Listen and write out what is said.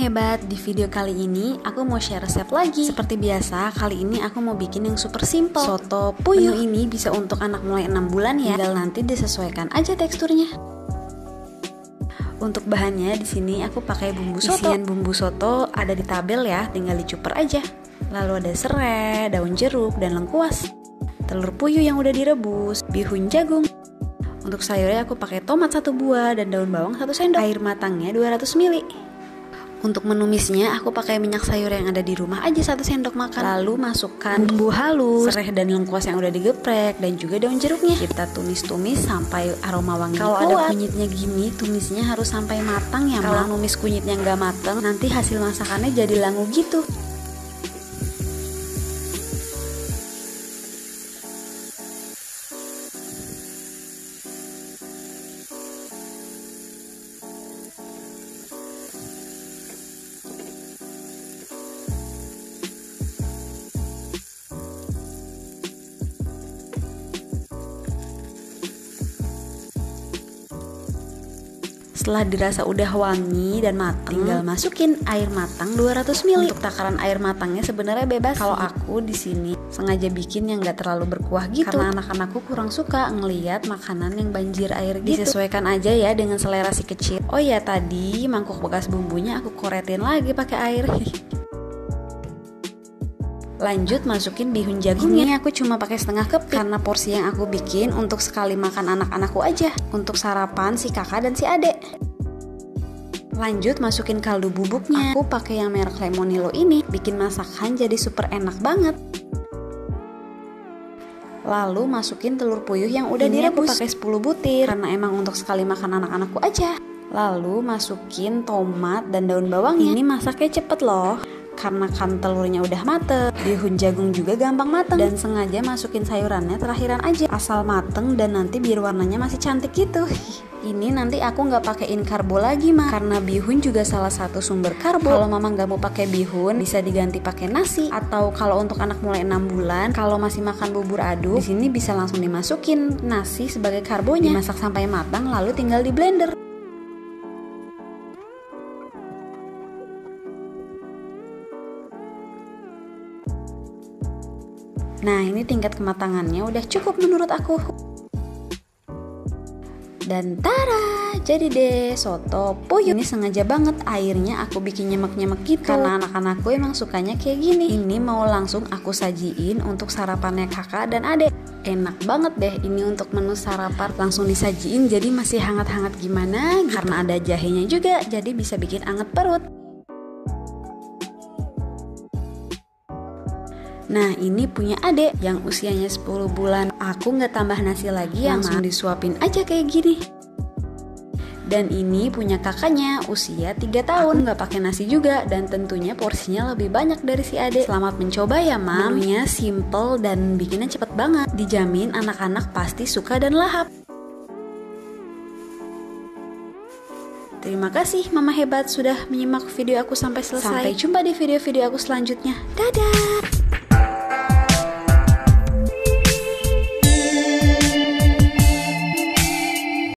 sahabat, di video kali ini aku mau share resep lagi Seperti biasa, kali ini aku mau bikin yang super simple Soto puyuh Menu ini bisa untuk anak mulai 6 bulan ya Tinggal nanti disesuaikan aja teksturnya untuk bahannya di sini aku pakai bumbu soto. Isian bumbu soto ada di tabel ya, tinggal dicuper aja. Lalu ada serai, daun jeruk, dan lengkuas. Telur puyuh yang udah direbus, bihun jagung, untuk sayurnya aku pakai tomat satu buah dan daun bawang satu sendok. Air matangnya 200 ml. Untuk menumisnya aku pakai minyak sayur yang ada di rumah aja satu sendok makan. Lalu masukkan bumbu halus, serai dan lengkuas yang udah digeprek dan juga daun jeruknya. Kita tumis-tumis sampai aroma wangi Kalau ada kunyitnya gini, tumisnya harus sampai matang ya. Kalau numis kunyitnya nggak matang, nanti hasil masakannya jadi langu gitu. Setelah dirasa udah wangi dan matang, tinggal masukin air matang 200 ml. Untuk takaran air matangnya sebenarnya bebas. Kalau aku di sini sengaja bikin yang gak terlalu berkuah gitu. Karena anak-anakku kurang suka ngeliat makanan yang banjir air gitu. Disesuaikan aja ya dengan selera si kecil. Oh ya tadi mangkuk bekas bumbunya aku koretin lagi pakai air. Lanjut masukin bihun jagungnya. Ini aku cuma pakai setengah cup karena porsi yang aku bikin untuk sekali makan anak-anakku aja. Untuk sarapan si kakak dan si adek. Lanjut masukin kaldu bubuknya. Aku pakai yang merek Lemonilo ini, bikin masakan jadi super enak banget. Lalu masukin telur puyuh yang udah ini direbus. Aku pakai 10 butir karena emang untuk sekali makan anak-anakku aja. Lalu masukin tomat dan daun bawangnya. Ini masaknya cepet loh karena kan telurnya udah mateng. Bihun jagung juga gampang mateng. Dan sengaja masukin sayurannya terakhiran aja. Asal mateng dan nanti biar warnanya masih cantik gitu. Ini nanti aku nggak pakein karbo lagi mah karena bihun juga salah satu sumber karbo. Kalau mama nggak mau pakai bihun bisa diganti pakai nasi. Atau kalau untuk anak mulai 6 bulan kalau masih makan bubur aduk di sini bisa langsung dimasukin nasi sebagai karbonya. Dimasak sampai matang lalu tinggal di blender Nah ini tingkat kematangannya udah cukup menurut aku. Dan tara jadi deh soto puyuh. Ini sengaja banget airnya aku bikin nyemek-nyemek gitu. Karena anak-anakku emang sukanya kayak gini. Ini mau langsung aku sajiin untuk sarapannya kakak dan adek enak banget deh ini untuk menu sarapan. Langsung disajiin jadi masih hangat-hangat gimana? Gitu. karena ada jahenya juga jadi bisa bikin anget perut Nah ini punya adek yang usianya 10 bulan. Aku nggak tambah nasi lagi yang langsung disuapin aja kayak gini. Dan ini punya kakaknya usia 3 tahun. Nggak pakai nasi juga dan tentunya porsinya lebih banyak dari si adek selamat mencoba ya mam menunya simple dan bikinnya cepet banget. Dijamin anak-anak pasti suka dan lahap. Terima kasih Mama Hebat sudah menyimak video aku sampai selesai. Sampai jumpa di video-video aku selanjutnya. Dadah!